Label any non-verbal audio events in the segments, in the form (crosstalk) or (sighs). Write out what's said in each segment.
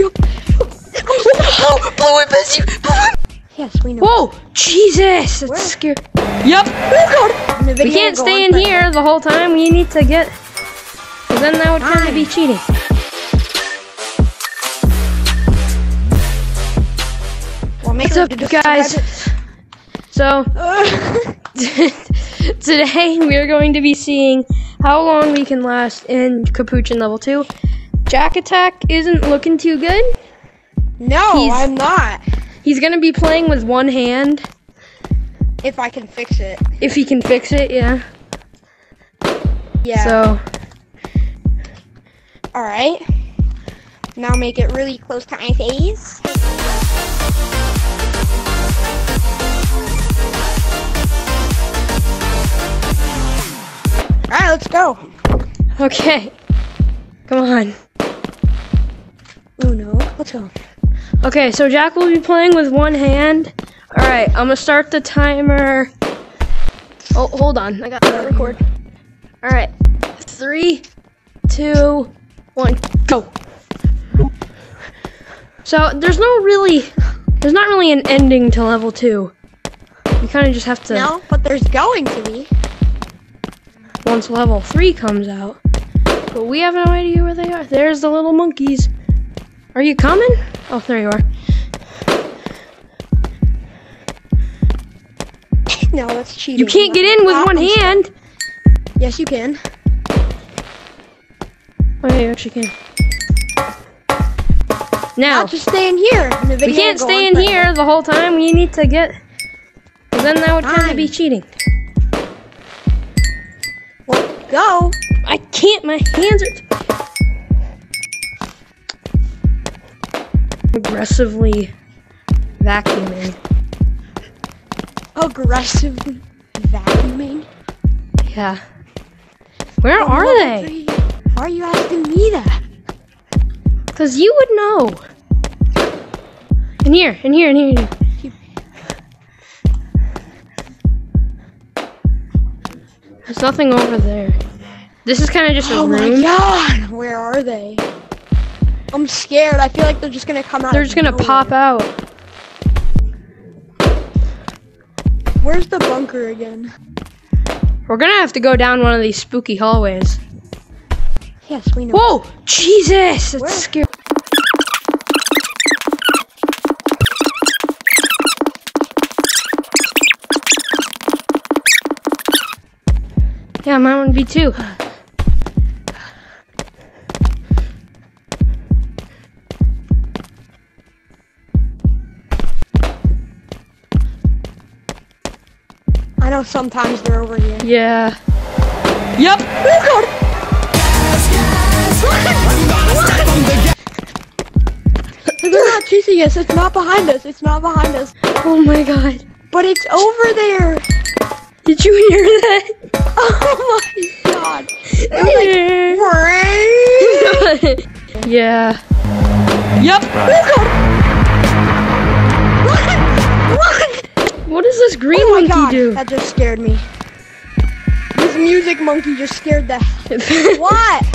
Yo. Oh, Blue Whip is you. Blue Whip. Yes, we know. Whoa, Jesus, it's Where? scary. Yep. Oh, God. We can't stay in forever. here the whole time. We need to get. 'cause then that would kind of be cheating. Well, make What's up, guys? So (laughs) (laughs) today we are going to be seeing how long we can last in Capuchin level two. Jack attack isn't looking too good. no, He's- I'm not. He's gonna be playing with one hand If I can fix it. if he can fix it. Yeah. Yeah. So All right. Now make it really close to my face. All right, let's go. okay. Come on. Oh no, let's go. Okay, so Jack will be playing with one hand. All right, I'm gonna start the timer. Oh, hold on, I got to record. All right, three, two, one, go. So there's no really, there's not really an ending to level two. You kind of just have to No, but there's going to be. once level three comes out. But we have no idea where they are. There's the little monkeys. Are you coming? Oh, there you are. (laughs) No, that's cheating. You can't get in with Ah, one I'm hand. Yes, you can. Oh, yeah, you actually can. Now, I'll just stay in here. we can't stay in here the whole time. We need to get... then that would kind of be cheating. Well, go. I can't. My hands are. Aggressively vacuuming. Aggressively vacuuming. Yeah. Where are they? Why are you asking me that? Because you would know. In here, in here, in here, in here. There's nothing over there. This is kind of just a room. Oh my god, where are they? I'm scared. I feel like they're just gonna come out. They're just gonna nowhere. pop out. Where's the bunker again? We're gonna have to go down one of these spooky hallways. Yes, we know. Whoa! Jesus! That's Where? scary. Yeah, mine would be too. Know sometimes they're over here. Yeah. Yep. They're not chasing us. It's not behind us. It's not behind us. Oh my god. But it's over there. Did you hear that? (laughs) Oh my god. (laughs) (laughs) yeah. Yep. What monkey god, do? that just scared me. This music monkey just scared the (laughs) what?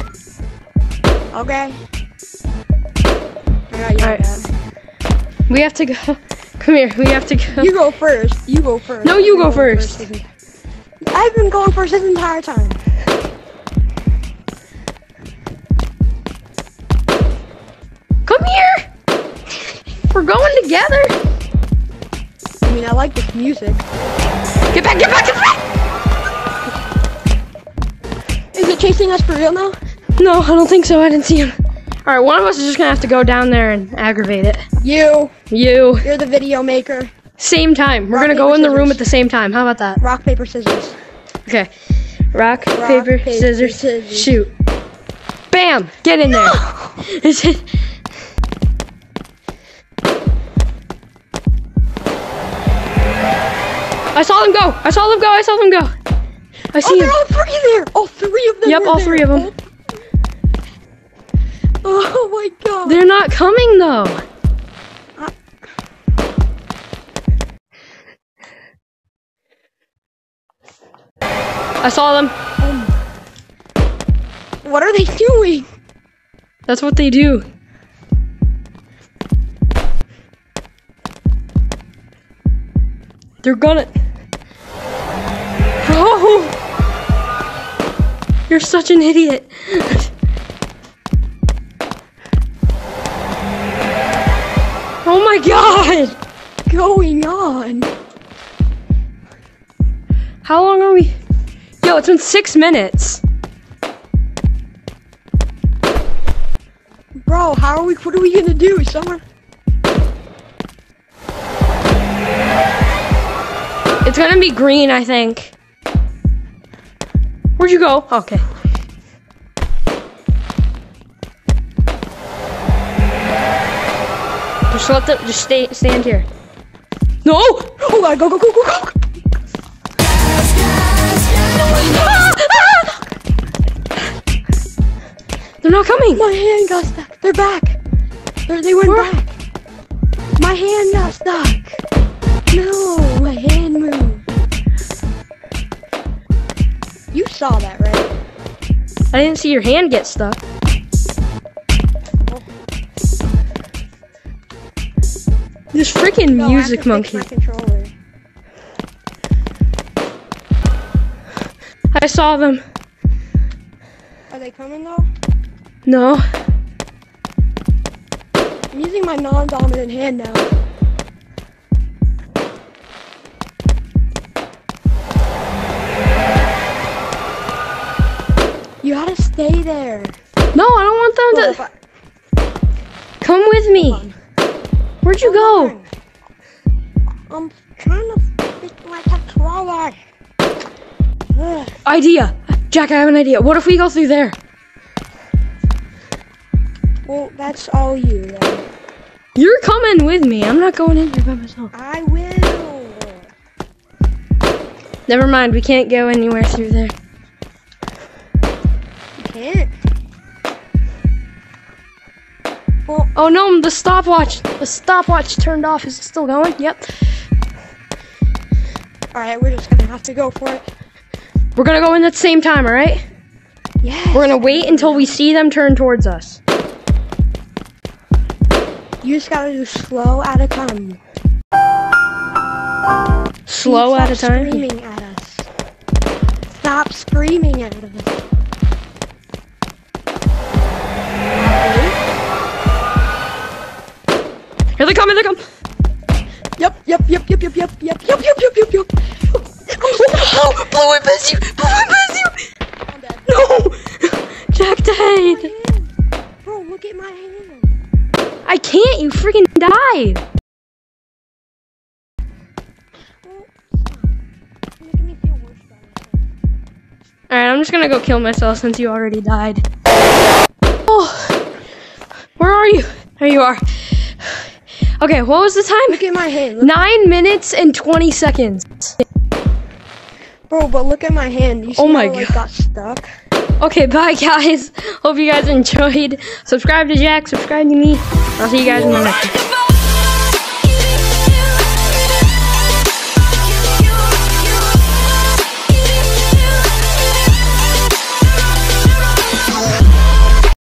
Okay. I got you. Alright. We have to go. Come here. We have to go. You go first. You go first. No, you I've go going first. I've been going first this entire time. Come here. We're going together. I mean, I like this music. Get back. Get back. Get back. Is it chasing us for real now? No, I don't think so. I didn't see him. All right, one of us is just gonna have to go down there and aggravate it. You, You. you're the video maker. Same time. We're Rock, gonna go paper, in the room at the same time. How about that? Rock, paper, scissors. Okay. Rock, Rock, paper, paper, scissors, scissors. shoot. Bam! Get in there. (laughs) Is it? I saw them go. I saw them go. I saw them go. I see oh, they're him. all three there. All three of them. Yep, all there. three of them. Oh my god. They're not coming though. I saw them. Um, what are they doing? That's what they do. They're gonna... You're such an idiot. oh my god! Going on. How long are we? Yo, it's been six minutes. Bro, how are we, what are we gonna do? Someone, It's gonna be green, I think. Where'd you go? Okay. Just let them. Just stay. Stand here. No. oh god, go, go, go, go, go. Ah! They're not coming. My hand got stuck. They're back. They're, they went Where? back. My hand got stuck. No, my hand moved. Saw that, right? I didn't see your hand get stuck. This freaking No, music monkey. fix My controller. I saw them. Are they coming though? No. I'm using my non-dominant hand now. You gotta stay there. No, I don't want them if to. I- Come with me. Where'd you go? I'm trying to fix my controller. Ugh. (sighs) Idea. Jack, I have an idea. What if we go through there? Well, that's all you then. You're coming with me. I'm not going in here by myself. I will. Never mind. We can't go anywhere through there. Oh no, the stopwatch. The stopwatch turned off. Is it still going? Yep. alright, we're just gonna have to go for it. We're gonna go in at the same time, alright? Yes. We're gonna wait until we see them turn towards us. You just gotta do slow at a time. Slow Stop at a time. Screaming at us. Stop screaming at us. Here they come, here they come. Yep, yep, yep, yep, yep, yep, yep, yep, yep, yep, yep, yep. Oh, blow it past you. Blow it past you. I'm dead. No. Jack died. Bro, look at my hand. I can't. You freaking died. Well, stop. You're making me feel worse about myself. Alright, I'm just gonna go kill myself since you already died. Oh, where are you? There you are. Okay, what was the time? Look at my hand. Look, Nine minutes and 20 seconds. bro, but look at my hand. You oh see Oh my how, like, God. got stuck? Okay, (laughs) bye guys. Hope you guys enjoyed. Subscribe to Jack, subscribe to me. I'll see you guys in the next one.